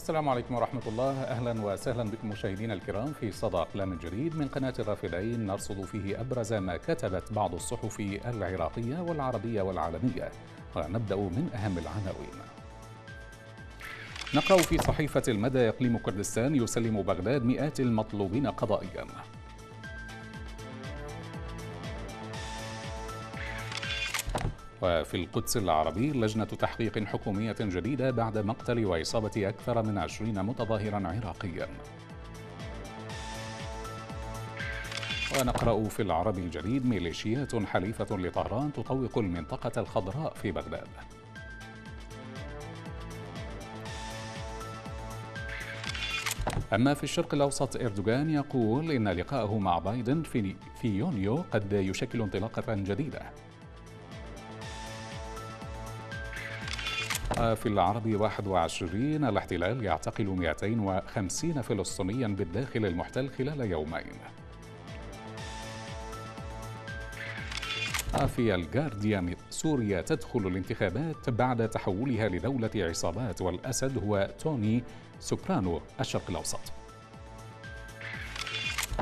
السلام عليكم ورحمة الله. أهلا وسهلا بكم مشاهدينا الكرام في صدى أقلام جديد من قناة الرافدين. نرصد فيه أبرز ما كتبت بعض الصحف العراقية والعربية والعالمية. ونبدأ من أهم العناوين. نقرأ في صحيفة المدى إقليم كردستان يسلم بغداد مئات المطلوبين قضائيا. وفي القدس العربي لجنة تحقيق حكومية جديدة بعد مقتل وإصابة أكثر من عشرين متظاهرا عراقيا. ونقرأ في العربي الجديد ميليشيات حليفة لطهران تطوق المنطقة الخضراء في بغداد. أما في الشرق الأوسط إردوغان يقول إن لقاءه مع بايدن في, في يونيو قد يشكل انطلاقة جديدة. في العربي 21 الاحتلال يعتقل 250 فلسطينيا بالداخل المحتل خلال يومين. في الجارديان سوريا تدخل الانتخابات بعد تحولها لدولة عصابات والأسد هو توني سوبرانو الشرق الأوسط.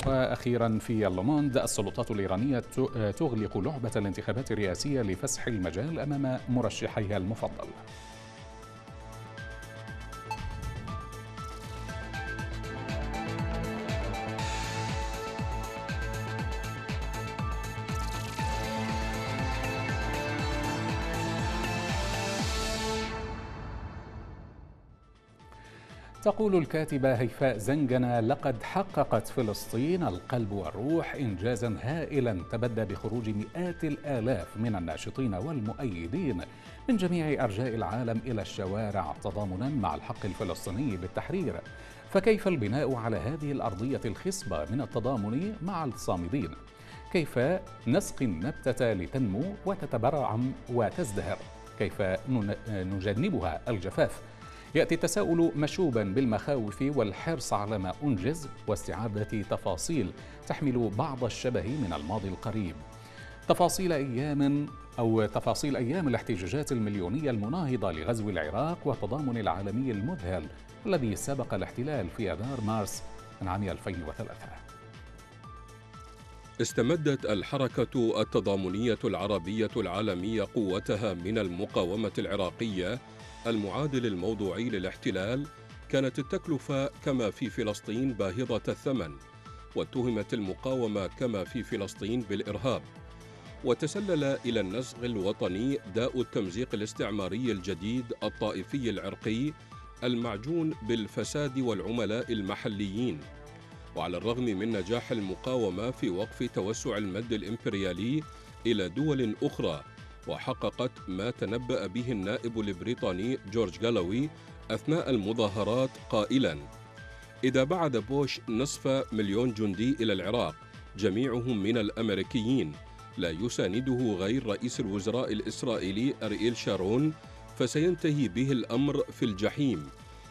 وأخيرا في اللوموند السلطات الإيرانية تغلق لعبة الانتخابات الرئاسية لفسح المجال أمام مرشحيها المفضل. تقول الكاتبة هيفاء زنجنة لقد حققت فلسطين القلب والروح إنجازا هائلا تبدى بخروج مئات الآلاف من الناشطين والمؤيدين من جميع أرجاء العالم إلى الشوارع تضامنا مع الحق الفلسطيني بالتحرير فكيف البناء على هذه الأرضية الخصبة من التضامن مع الصامدين؟ كيف نسقي النبتة لتنمو وتتبرعم وتزدهر؟ كيف نجنبها الجفاف؟ يأتي التساؤل مشوبا بالمخاوف والحرص على ما أنجز واستعادة تفاصيل تحمل بعض الشبه من الماضي القريب. تفاصيل أيام أو تفاصيل أيام الاحتجاجات المليونية المناهضة لغزو العراق والتضامن العالمي المذهل الذي سبق الاحتلال في آذار مارس من عام 2003. استمدت الحركة التضامنية العربية العالمية قوتها من المقاومة العراقية المعادل الموضوعي للاحتلال كانت التكلفة كما في فلسطين باهظة الثمن واتهمت المقاومة كما في فلسطين بالإرهاب. وتسلل إلى النزغ الوطني داء التمزيق الاستعماري الجديد الطائفي العرقي المعجون بالفساد والعملاء المحليين. وعلى الرغم من نجاح المقاومة في وقف توسع المد الإمبريالي إلى دول أخرى وحققت ما تنبأ به النائب البريطاني جورج جالوي أثناء المظاهرات قائلا إذا بعد بوش نصف مليون جندي إلى العراق جميعهم من الأمريكيين لا يسانده غير رئيس الوزراء الإسرائيلي أرييل شارون فسينتهي به الأمر في الجحيم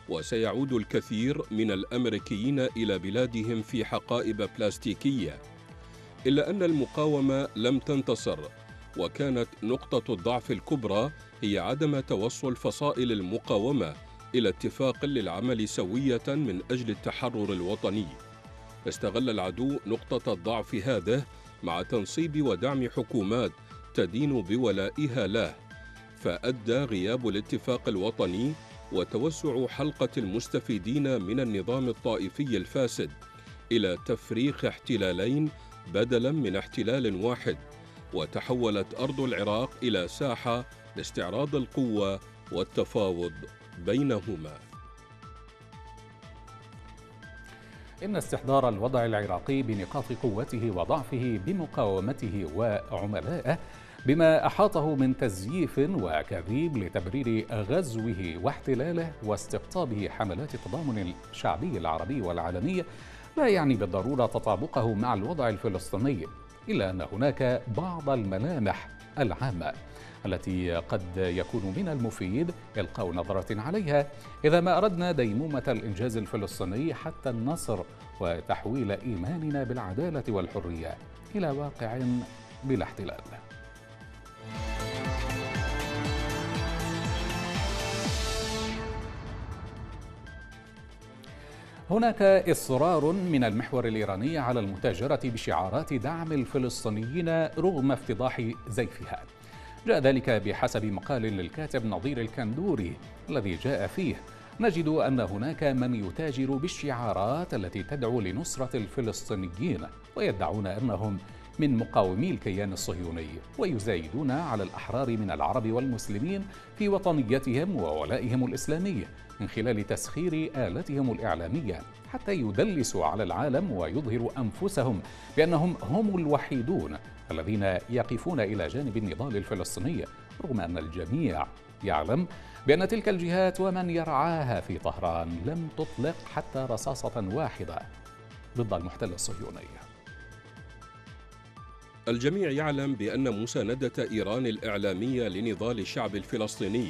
وسيعود الكثير من الأمريكيين إلى بلادهم في حقائب بلاستيكية. إلا أن المقاومة لم تنتصر وكانت نقطة الضعف الكبرى هي عدم توصل فصائل المقاومة إلى اتفاق للعمل سوية من أجل التحرر الوطني. استغل العدو نقطة الضعف هذه مع تنصيب ودعم حكومات تدين بولائها له، فأدى غياب الاتفاق الوطني وتوسع حلقة المستفيدين من النظام الطائفي الفاسد إلى تفريخ احتلالين بدلا من احتلال واحد وتحولت أرض العراق إلى ساحة لاستعراض القوة والتفاوض بينهما. إن استحضار الوضع العراقي بنقاط قوته وضعفه بمقاومته وعملائه بما أحاطه من تزييف وأكاذيب لتبرير غزوه واحتلاله واستقطابه حملات التضامن الشعبي العربي والعالمي لا يعني بالضرورة تطابقه مع الوضع الفلسطيني إلا أن هناك بعض الملامح العامة التي قد يكون من المفيد إلقاء نظرة عليها. إذا ما أردنا ديمومة الإنجاز الفلسطيني حتى النصر وتحويل إيماننا بالعدالة والحرية إلى واقع بلا احتلال. هناك إصرار من المحور الإيراني على المتاجرة بشعارات دعم الفلسطينيين رغم افتضاح زيفها. جاء ذلك بحسب مقال للكاتب نظير الكندوري الذي جاء فيه. نجد أن هناك من يتاجر بالشعارات التي تدعو لنصرة الفلسطينيين ويدعون أنهم من مقاومي الكيان الصهيوني ويزايدون على الأحرار من العرب والمسلمين في وطنيتهم وولائهم الإسلامي من خلال تسخير آلتهم الإعلامية حتى يدلسوا على العالم ويظهروا أنفسهم بأنهم هم الوحيدون الذين يقفون إلى جانب النضال الفلسطيني رغم أن الجميع يعلم بأن تلك الجهات ومن يرعاها في طهران لم تطلق حتى رصاصة واحدة ضد المحتل الصهيوني. الجميع يعلم بأن مساندة إيران الإعلامية لنضال الشعب الفلسطيني.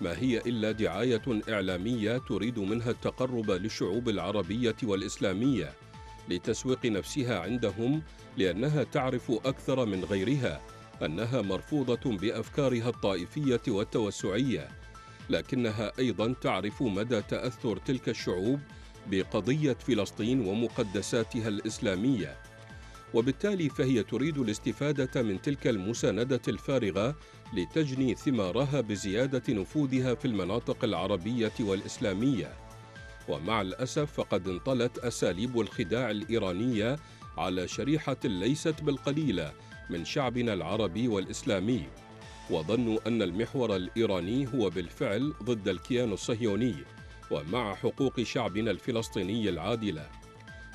ما هي إلا دعاية إعلامية تريد منها التقرب للشعوب العربية والإسلامية لتسويق نفسها عندهم لأنها تعرف أكثر من غيرها أنها مرفوضة بأفكارها الطائفية والتوسعية لكنها أيضا تعرف مدى تأثر تلك الشعوب بقضية فلسطين ومقدساتها الإسلامية. وبالتالي فهي تريد الاستفادة من تلك المساندة الفارغة لتجني ثمارها بزيادة نفوذها في المناطق العربية والإسلامية. ومع الأسف فقد انطلت أساليب الخداع الإيرانية على شريحة ليست بالقليلة من شعبنا العربي والإسلامي. وظنوا أن المحور الإيراني هو بالفعل ضد الكيان الصهيوني ومع حقوق شعبنا الفلسطيني العادلة.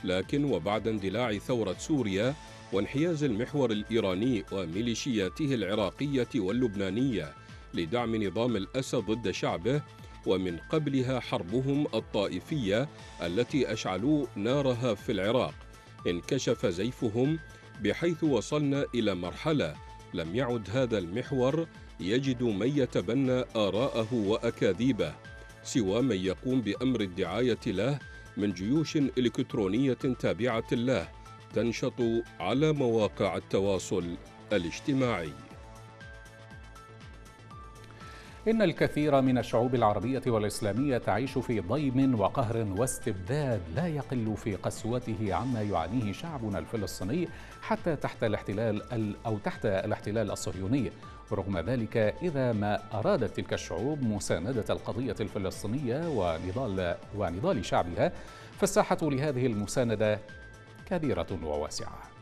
لكن وبعد اندلاع ثورة سوريا وانحياز المحور الإيراني وميليشياته العراقية واللبنانية لدعم نظام الأسد ضد شعبه ومن قبلها حربهم الطائفية التي أشعلوا نارها في العراق. انكشف زيفهم بحيث وصلنا إلى مرحلة لم يعد هذا المحور يجد من يتبنى آراءه وأكاذيبه سوى من يقوم بأمر الدعاية له من جيوش إلكترونية تابعة له تنشط على مواقع التواصل الاجتماعي. إن الكثير من الشعوب العربية والإسلامية تعيش في ضيم وقهر واستبداد لا يقل في قسوته عما يعانيه شعبنا الفلسطيني حتى تحت الاحتلال أو تحت الاحتلال الصهيوني. ورغم ذلك إذا ما أرادت تلك الشعوب مساندة القضية الفلسطينية ونضال, ونضال شعبها فالساحة لهذه المساندة كبيرة وواسعة.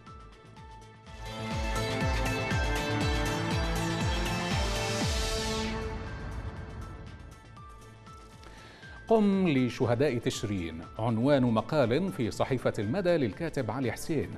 قم لشهداء تشرين. عنوان مقال في صحيفة المدى للكاتب علي حسين.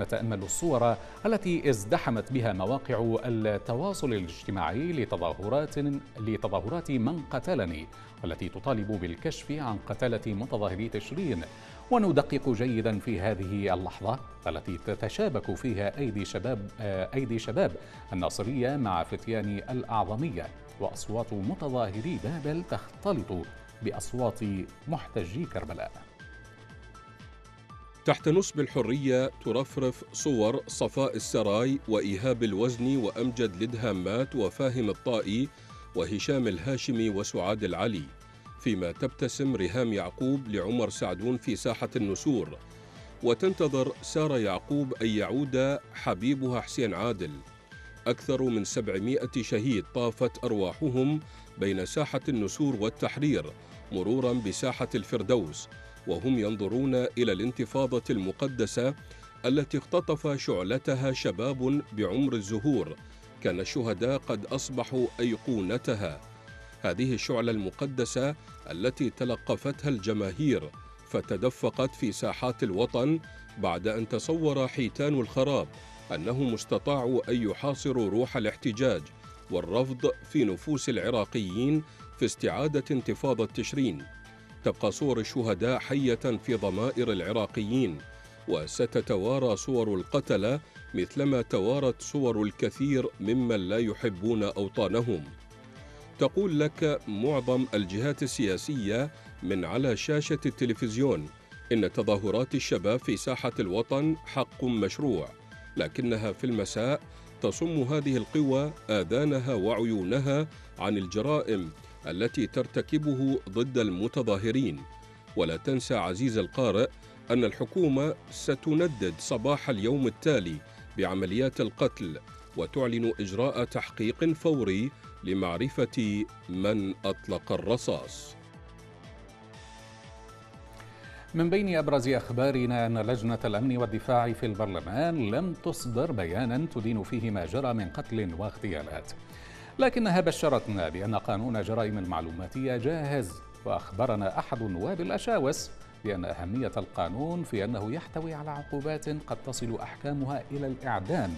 نتأمل الصور التي ازدحمت بها مواقع التواصل الاجتماعي لتظاهرات لتظاهرات من قتلني والتي تطالب بالكشف عن قتلة متظاهري تشرين. وندقق جيدا في هذه اللحظة التي تتشابك فيها أيدي شباب أيدي شباب الناصرية مع فتيان الأعظمية. وأصوات متظاهري بابل تختلط بأصوات محتجي كربلاء. تحت نصب الحرية ترفرف صور صفاء السراي وإيهاب الوزني وأمجد الدهامات وفاهم الطائي وهشام الهاشمي وسعاد العلي فيما تبتسم ريهام يعقوب لعمر سعدون في ساحة النسور. وتنتظر سارة يعقوب أن يعود حبيبها حسين عادل. أكثر من 700 شهيد طافت أرواحهم بين ساحة النسور والتحرير مرورا بساحة الفردوس. وهم ينظرون إلى الانتفاضة المقدسة التي اختطف شعلتها شباب بعمر الزهور كان الشهداء قد أصبحوا أيقونتها. هذه الشعلة المقدسة التي تلقفتها الجماهير فتدفقت في ساحات الوطن بعد أن تصور حيتان الخراب أنهم استطاعوا أن يحاصروا روح الاحتجاج والرفض في نفوس العراقيين في استعادة انتفاضة تشرين تبقى صور الشهداء حية في ضمائر العراقيين وستتوارى صور القتلى مثلما توارت صور الكثير ممن لا يحبون أوطانهم. تقول لك معظم الجهات السياسية من على شاشة التلفزيون إن تظاهرات الشباب في ساحة الوطن حق مشروع لكنها في المساء تصم هذه القوى آذانها وعيونها عن الجرائم التي ترتكبه ضد المتظاهرين. ولا تنسى عزيز القارئ أن الحكومة ستندد صباح اليوم التالي بعمليات القتل وتعلن إجراء تحقيق فوري لمعرفة من أطلق الرصاص. من بين أبرز أخبارنا أن لجنة الأمن والدفاع في البرلمان لم تصدر بيانا تدين فيه ما جرى من قتل واغتيالات. لكنها بشرتنا بأن قانون الجرائم المعلوماتية جاهز وأخبرنا أحد نواب الأشاوس بأن أهمية القانون في أنه يحتوي على عقوبات قد تصل أحكامها إلى الإعدام.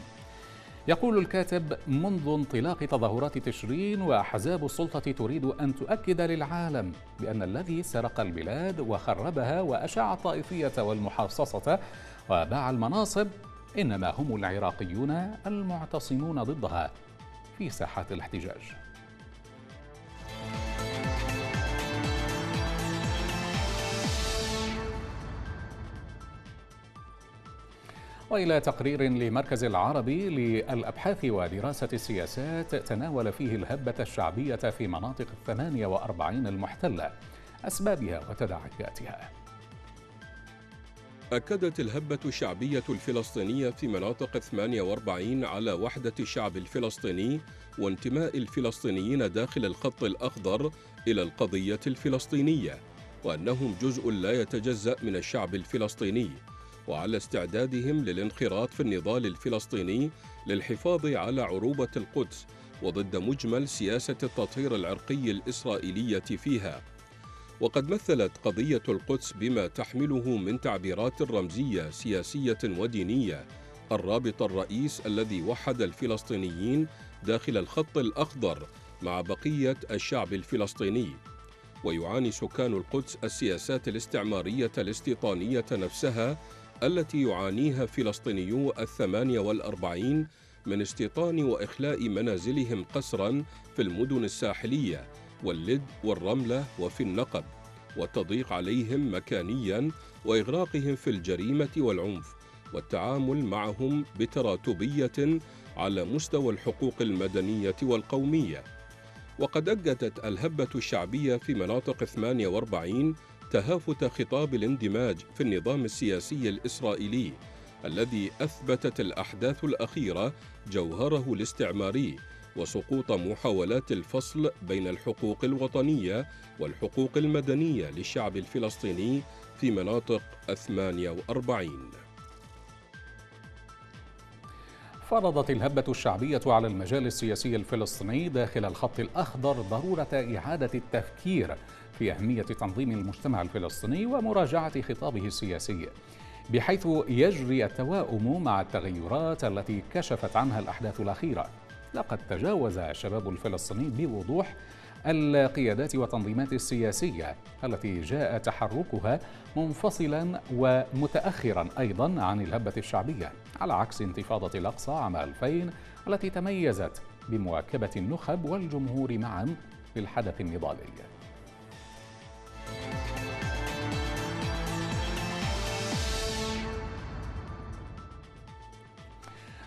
يقول الكاتب منذ انطلاق تظاهرات تشرين وأحزاب السلطة تريد أن تؤكد للعالم بأن الذي سرق البلاد وخربها واشاع الطائفية والمحاصصة وباع المناصب إنما هم العراقيون المعتصمون ضدها. في ساحات الاحتجاج. وإلى تقرير لمركز العربي للأبحاث ودراسة السياسات تناول فيه الهبة الشعبية في مناطق الثمانية وأربعين المحتلة أسبابها وتداعياتها. أكدت الهبة الشعبية الفلسطينية في مناطق 48 على وحدة الشعب الفلسطيني وانتماء الفلسطينيين داخل الخط الأخضر إلى القضية الفلسطينية وأنهم جزء لا يتجزأ من الشعب الفلسطيني وعلى استعدادهم للانخراط في النضال الفلسطيني للحفاظ على عروبة القدس وضد مجمل سياسة التطهير العرقي الإسرائيلية فيها. وقد مثلت قضية القدس بما تحمله من تعبيرات رمزية سياسية ودينية. الرابط الرئيس الذي وحد الفلسطينيين داخل الخط الأخضر مع بقية الشعب الفلسطيني. ويعاني سكان القدس السياسات الاستعمارية الاستيطانية نفسها التي يعانيها فلسطينيو الثمانية والأربعين من استيطان وإخلاء منازلهم قسرا في المدن الساحلية. واللد والرملة وفي النقب والتضييق عليهم مكانيا وإغراقهم في الجريمة والعنف والتعامل معهم بتراتبية على مستوى الحقوق المدنية والقومية. وقد أجدت الهبة الشعبية في مناطق 48 تهافت خطاب الاندماج في النظام السياسي الإسرائيلي الذي أثبتت الأحداث الأخيرة جوهره الاستعماري وسقوط محاولات الفصل بين الحقوق الوطنية والحقوق المدنية للشعب الفلسطيني في مناطق الثمانية وأربعين. فرضت الهبة الشعبية على المجال السياسي الفلسطيني داخل الخط الأخضر ضرورة إعادة التفكير في أهمية تنظيم المجتمع الفلسطيني ومراجعة خطابه السياسي بحيث يجري التواؤم مع التغيرات التي كشفت عنها الأحداث الأخيرة. لقد تجاوز الشباب الفلسطيني بوضوح القيادات والتنظيمات السياسية التي جاء تحركها منفصلا ومتأخرا أيضا عن الهبة الشعبية على عكس انتفاضة الأقصى عام 2000 التي تميزت بمواكبة النخب والجمهور معا للحدث النضالي.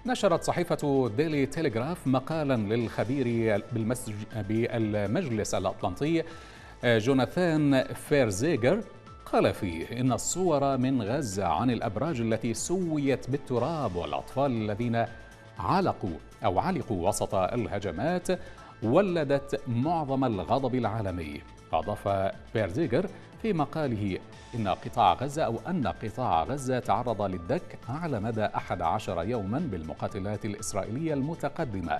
نشرت صحيفة ديلي تيليغراف مقالا للخبير بالمجلس الأطلنطي جوناثان فيرزيجر قال فيه إن الصور من غزة عن الأبراج التي سويت بالتراب والأطفال الذين علقوا أو علقوا وسط الهجمات ولدت معظم الغضب العالمي. أضاف بيرزيجر في مقاله إن قطاع غزة أو أن قطاع غزة تعرض للدك على مدى 11 يوما بالمقاتلات الإسرائيلية المتقدمة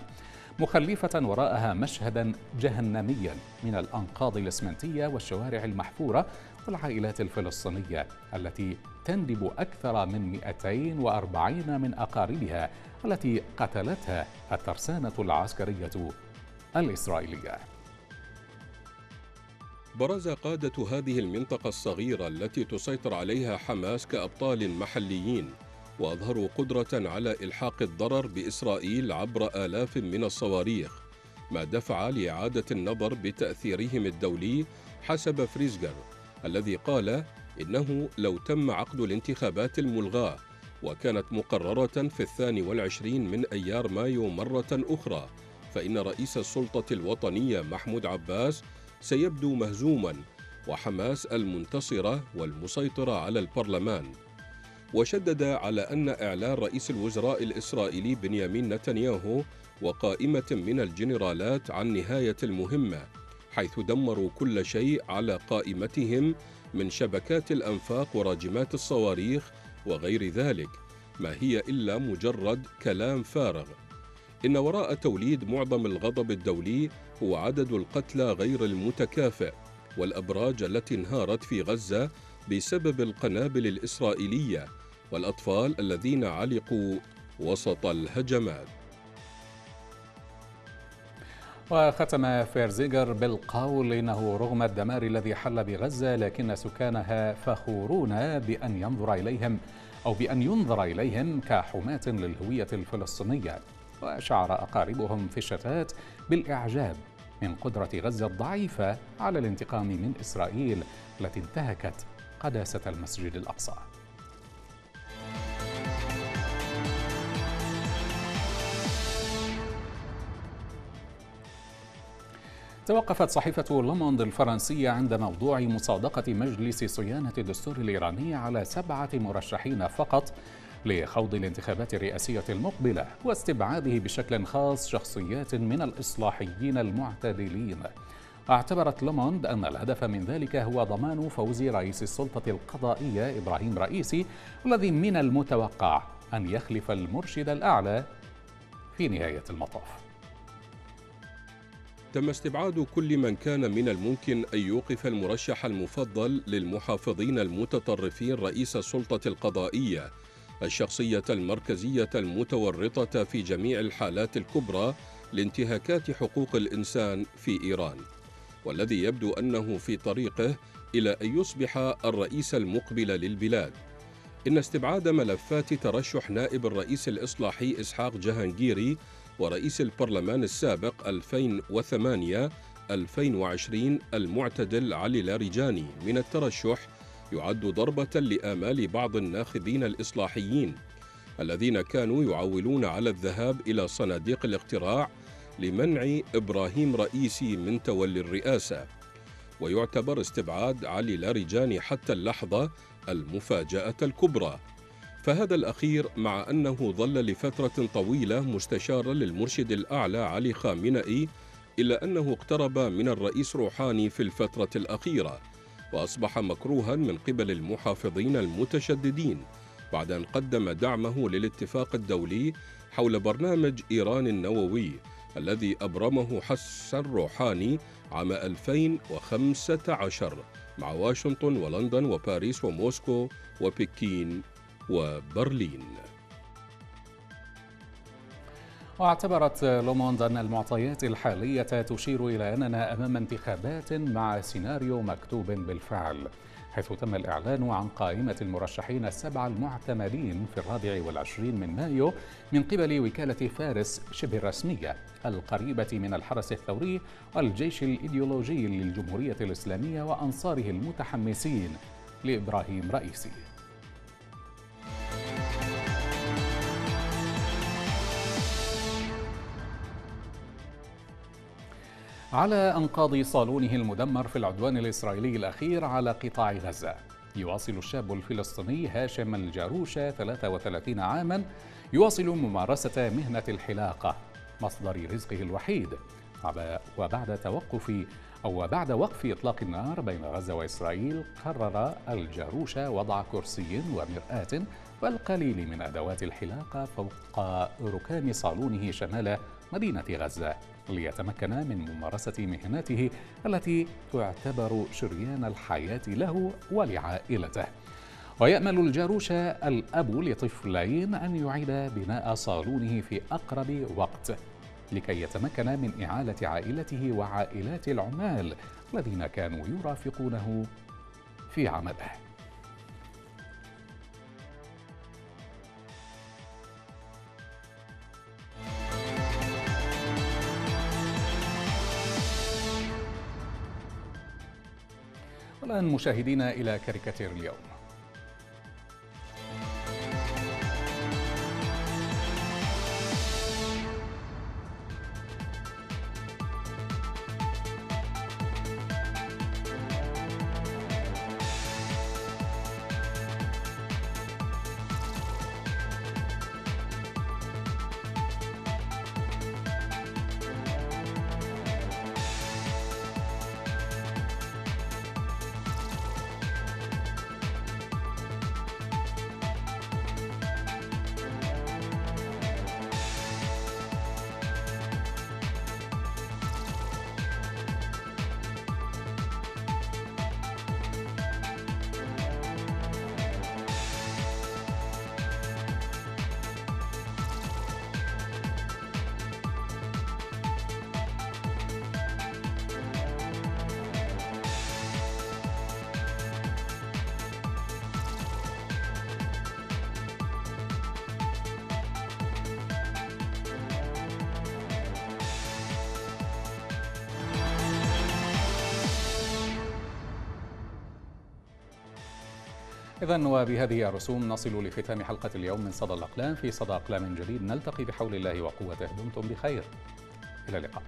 مخلفة وراءها مشهدا جهنميا من الأنقاض الإسمنتية والشوارع المحفورة والعائلات الفلسطينية التي تندب أكثر من 240 من أقاربها التي قتلتها الترسانة العسكرية الإسرائيلية. برز قادة هذه المنطقة الصغيرة التي تسيطر عليها حماس كأبطال محليين وأظهروا قدرة على إلحاق الضرر بإسرائيل عبر آلاف من الصواريخ ما دفع لإعادة النظر بتأثيرهم الدولي حسب فريزجر الذي قال إنه لو تم عقد الانتخابات الملغاة وكانت مقررة في الثاني والعشرين من أيار مايو مرة أخرى فإن رئيس السلطة الوطنية محمود عباس سيبدو مهزوما وحماس المنتصرة والمسيطرة على البرلمان. وشدد على أن إعلان رئيس الوزراء الإسرائيلي بنيامين نتنياهو وقائمة من الجنرالات عن نهاية المهمة حيث دمروا كل شيء على قائمتهم من شبكات الأنفاق وراجمات الصواريخ وغير ذلك ما هي إلا مجرد كلام فارغ. إن وراء توليد معظم الغضب الدولي هو عدد القتلى غير المتكافئ والأبراج التي انهارت في غزة بسبب القنابل الإسرائيلية والأطفال الذين علقوا وسط الهجمات. وختم فيرزيغر بالقول إنه رغم الدمار الذي حل بغزة لكن سكانها فخورون بأن ينظر إليهم أو بأن ينظر إليهم كحماة للهوية الفلسطينية. وشعر أقاربهم في الشتات بالإعجاب من قدرة غزه الضعيفه على الانتقام من إسرائيل التي انتهكت قداسة المسجد الأقصى. توقفت صحيفة لوموند الفرنسية عند موضوع مصادقة مجلس صيانة الدستور الإيراني على سبعة مرشحين فقط لخوض الانتخابات الرئاسية المقبلة واستبعاده بشكل خاص شخصيات من الإصلاحيين المعتدلين. اعتبرت لوموند أن الهدف من ذلك هو ضمان فوز رئيس السلطة القضائية إبراهيم رئيسي الذي من المتوقع أن يخلف المرشد الأعلى في نهاية المطاف. تم استبعاد كل من كان من الممكن أن يوقف المرشح المفضل للمحافظين المتطرفين رئيس السلطة القضائية الشخصية المركزية المتورطة في جميع الحالات الكبرى لانتهاكات حقوق الإنسان في إيران والذي يبدو أنه في طريقه إلى أن يصبح الرئيس المقبل للبلاد. إن استبعاد ملفات ترشح نائب الرئيس الإصلاحي إسحاق جهانجيري ورئيس البرلمان السابق 2008 2020 المعتدل علي لاريجاني من الترشح يعد ضربة لآمال بعض الناخبين الإصلاحيين الذين كانوا يعولون على الذهاب إلى صناديق الاقتراع لمنع إبراهيم رئيسي من تولي الرئاسة. ويعتبر استبعاد علي لاريجاني حتى اللحظة المفاجأة الكبرى. فهذا الأخير مع أنه ظل لفترة طويلة مستشارا للمرشد الأعلى علي خامنئي إلا أنه اقترب من الرئيس روحاني في الفترة الأخيرة. وأصبح مكروها من قبل المحافظين المتشددين بعد أن قدم دعمه للاتفاق الدولي حول برنامج إيران النووي الذي أبرمه حسن روحاني عام 2015 مع واشنطن ولندن وباريس وموسكو وبكين وبرلين. واعتبرت لوموند أن المعطيات الحالية تشير إلى أننا أمام انتخابات مع سيناريو مكتوب بالفعل حيث تم الإعلان عن قائمة المرشحين السبعة المعتمدين في الرابع والعشرين من مايو من قبل وكالة فارس شبه الرسمية القريبة من الحرس الثوري والجيش الإيديولوجي للجمهورية الإسلامية وأنصاره المتحمسين لإبراهيم رئيسي. على أنقاض صالونه المدمر في العدوان الإسرائيلي الأخير على قطاع غزة. يواصل الشاب الفلسطيني هاشم الجاروشة 33 عاما يواصل ممارسة مهنة الحلاقة مصدر رزقه الوحيد. وبعد توقف أو بعد وقف إطلاق النار بين غزة وإسرائيل قرر الجاروشة وضع كرسي ومرآة والقليل من أدوات الحلاقة فوق ركام صالونه شمال مدينة غزة. ليتمكن من ممارسة مهنته التي تعتبر شريان الحياة له ولعائلته. ويأمل الجاروش الأب لطفلين أن يعيد بناء صالونه في أقرب وقت لكي يتمكن من إعالة عائلته وعائلات العمال الذين كانوا يرافقونه في عمله. والآن مشاهدينا إلى كاريكاتير اليوم. إذا وبهذه الرسوم نصل لختام حلقة اليوم من صدى الأقلام. في صدى أقلام جديد نلتقي بحول الله وقوته. دمتم بخير. إلى اللقاء.